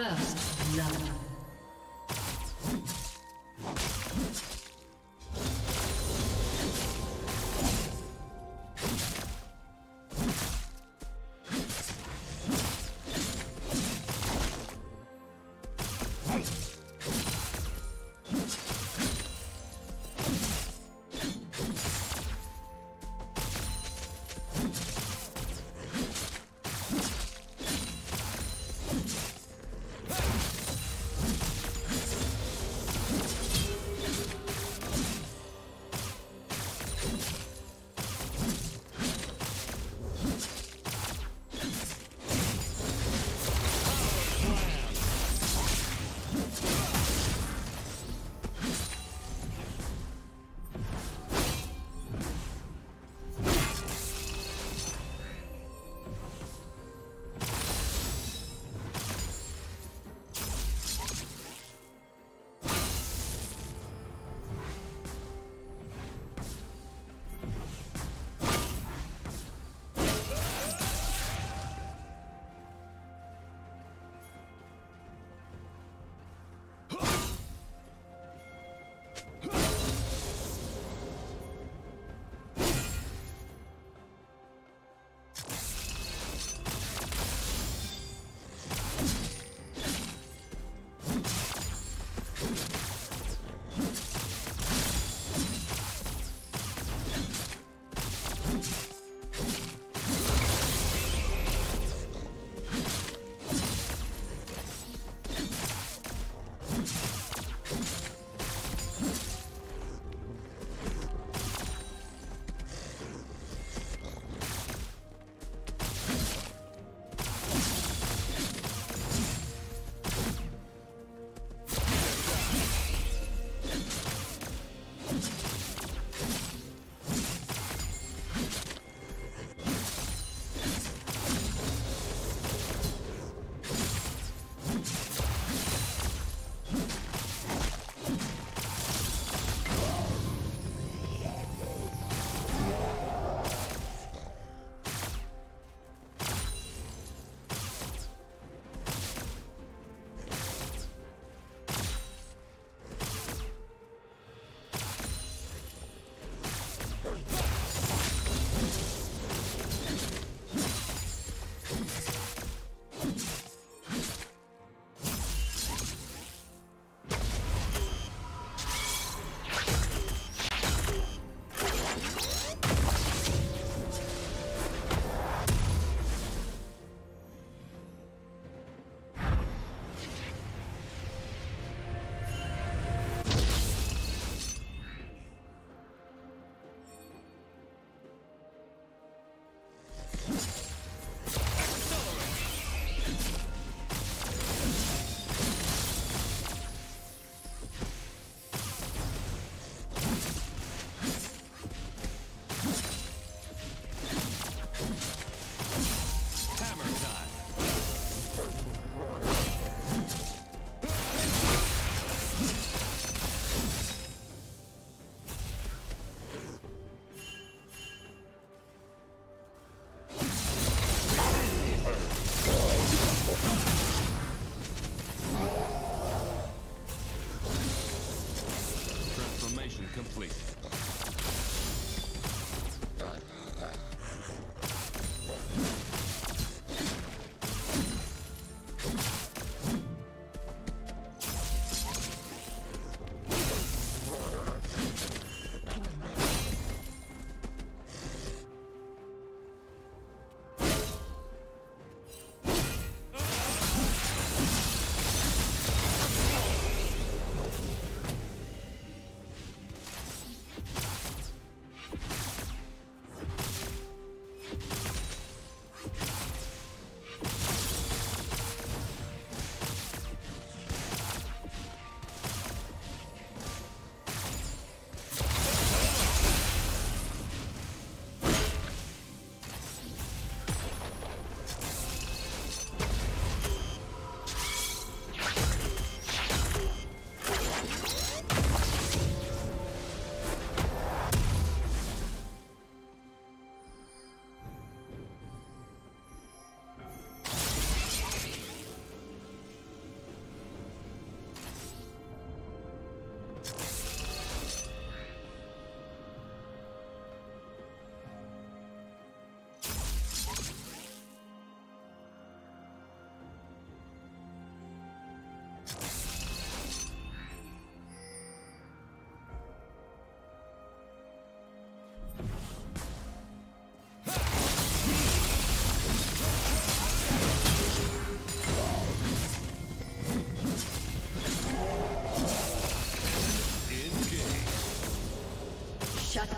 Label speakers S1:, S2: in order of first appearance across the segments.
S1: First love.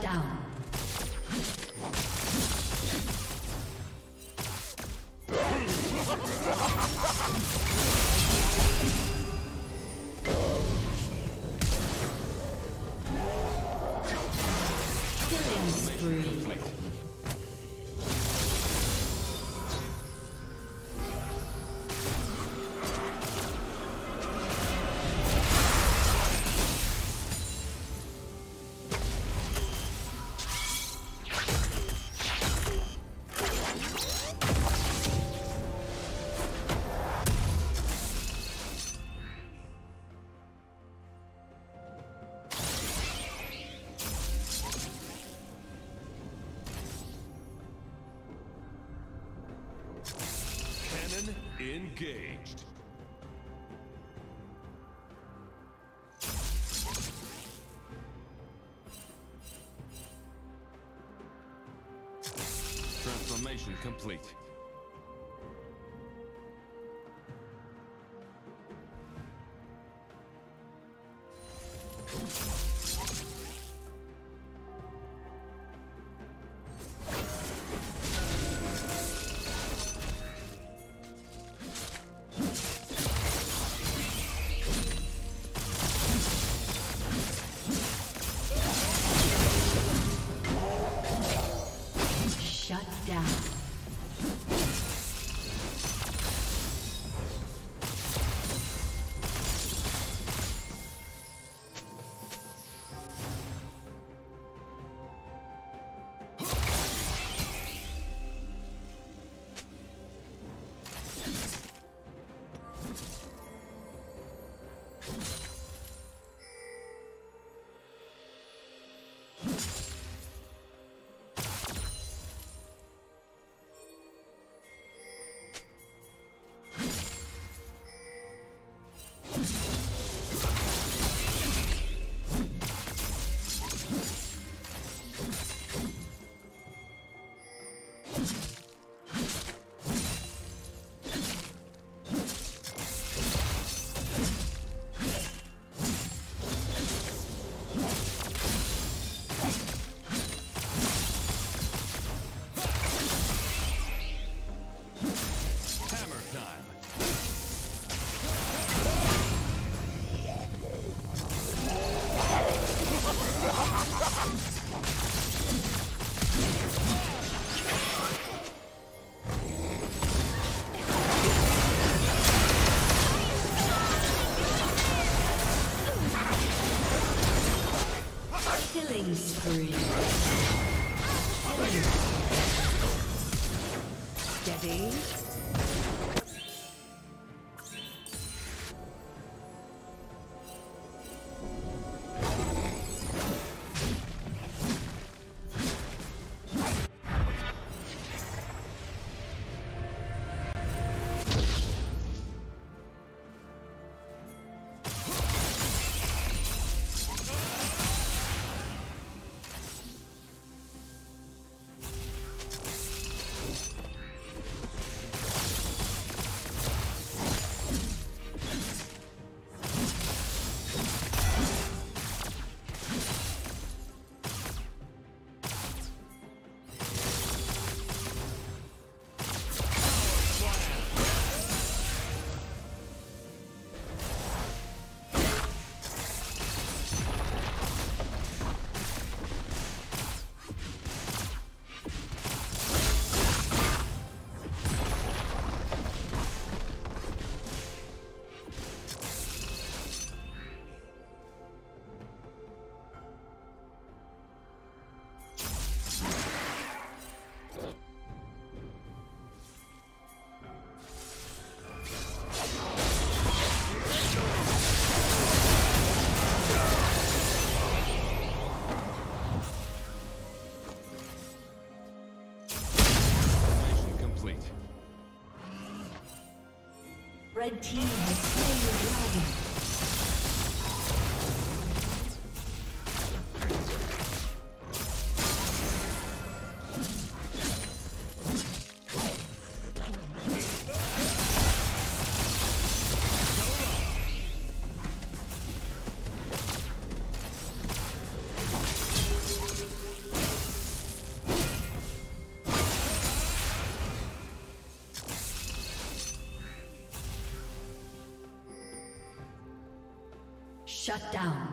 S1: Down.
S2: Engaged. Transformation complete.
S1: Team has
S2: Shut down.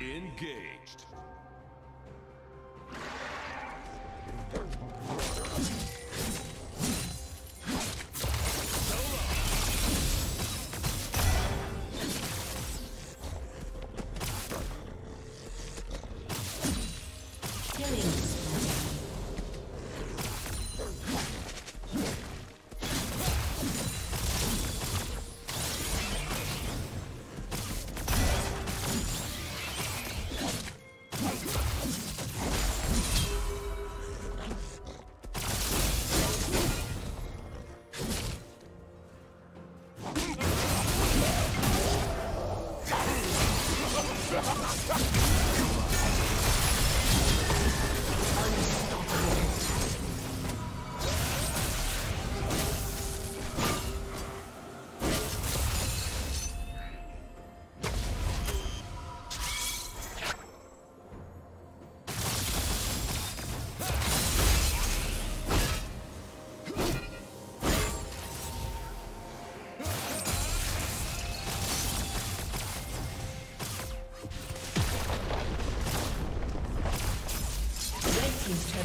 S1: Engaged.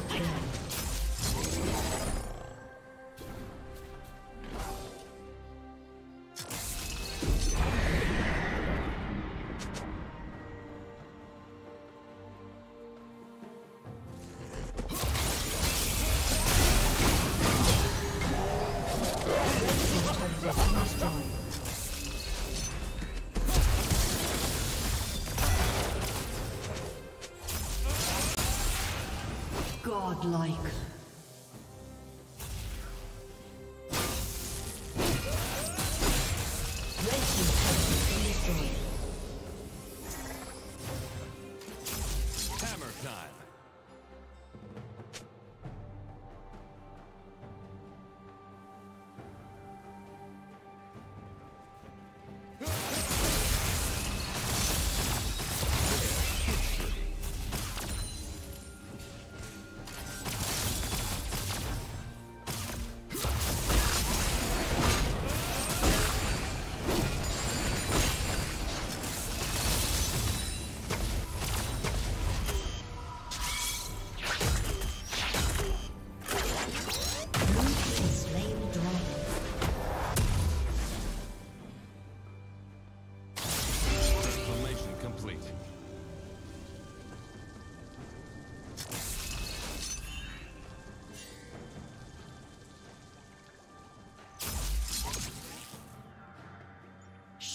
S1: Double kill. godlike. Red team's has been destroyed.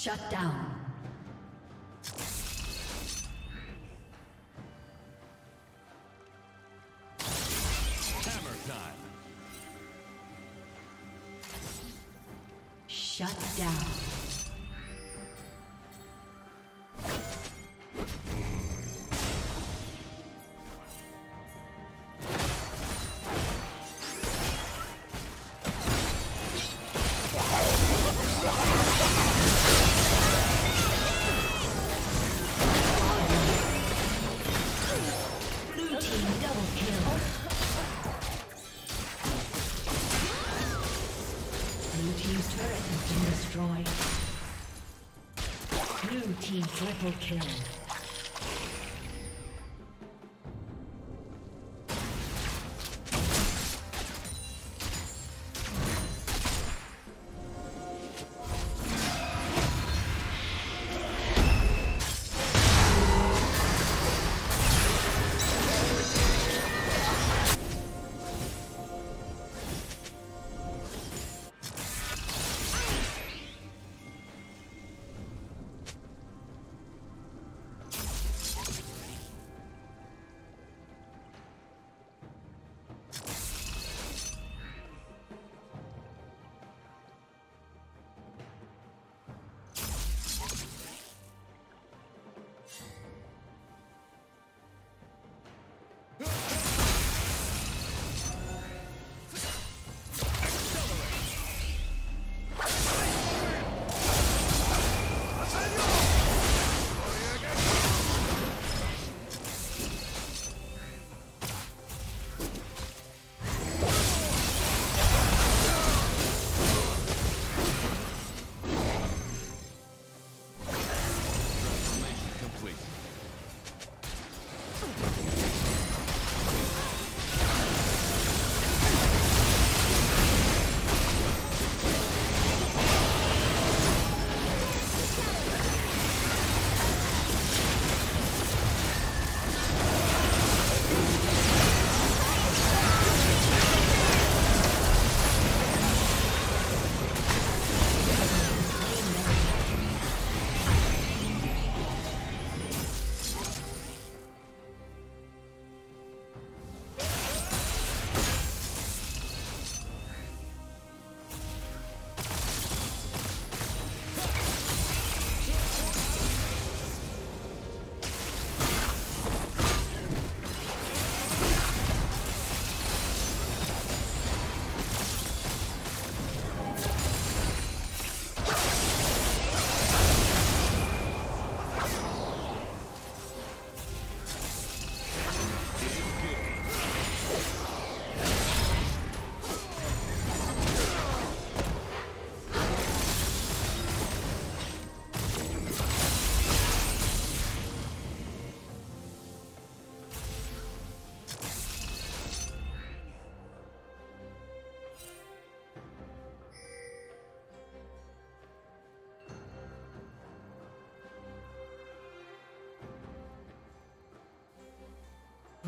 S1: Shut down. Triple kill.